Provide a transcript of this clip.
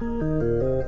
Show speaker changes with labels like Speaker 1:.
Speaker 1: Yeah.